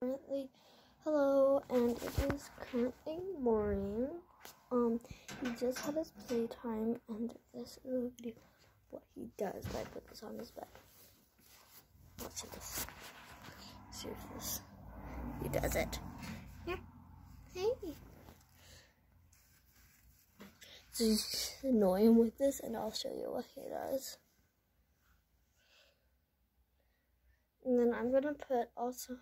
currently. Hello and it is currently morning. Um he just had his playtime and this is a video what he does i put this on his bed. Watch this. See if this he does it. Yeah. Hey. You annoy him with this and i'll show you what he does. And then i'm gonna put also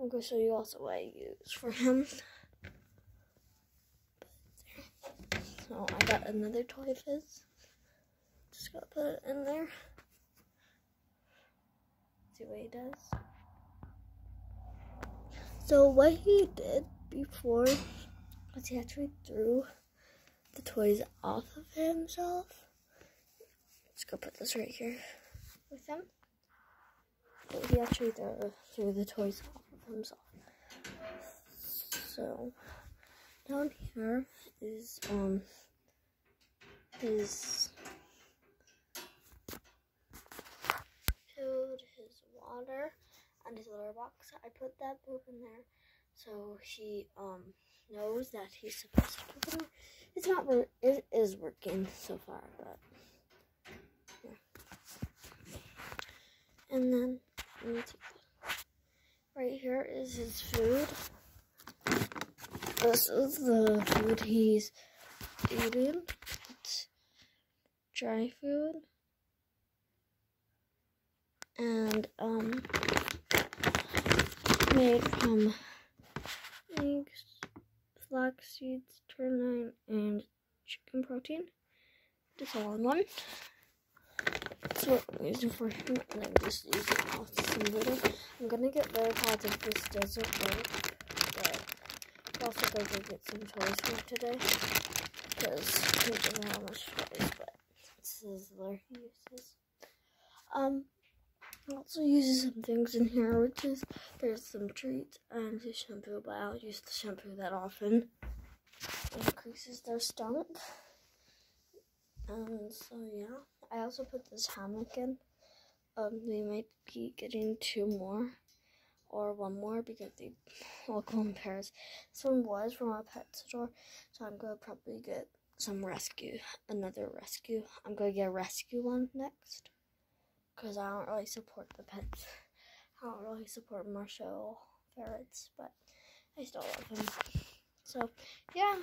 I'm going to show you also what I use for him. So I got another toy of his. Just gotta put it in there. See what he does. So what he did before was he actually threw the toys off of himself. Let's go put this right here with him. But he actually threw, threw the toys off himself. So down here is um his filled his water and his litter box. I put that poop in there so he um knows that he's supposed to put it. It's not it is working so far, but yeah. And then let me take Right here is his food. This is the food he's eating. It's dry food. And um made from eggs, flax seeds, turnip, and chicken protein. Just all in one. That's what I'm using for him, and I'm just using little. I'm gonna get very hot if this doesn't work, but I'm also gonna go get some toys for today, because I don't have much toys, but this Sizzler he uses. Um, I also use some things in here, which is, there's some treats and his shampoo, but I don't use the shampoo that often. It increases their stomach. And so, yeah. I also put this hammock in. Um, we might be getting two more or one more because they all go in pairs. This one was from a pet store, so I'm gonna probably get some rescue, another rescue. I'm gonna get a rescue one next because I don't really support the pets. I don't really support Marshall ferrets, but I still love him. So, yeah.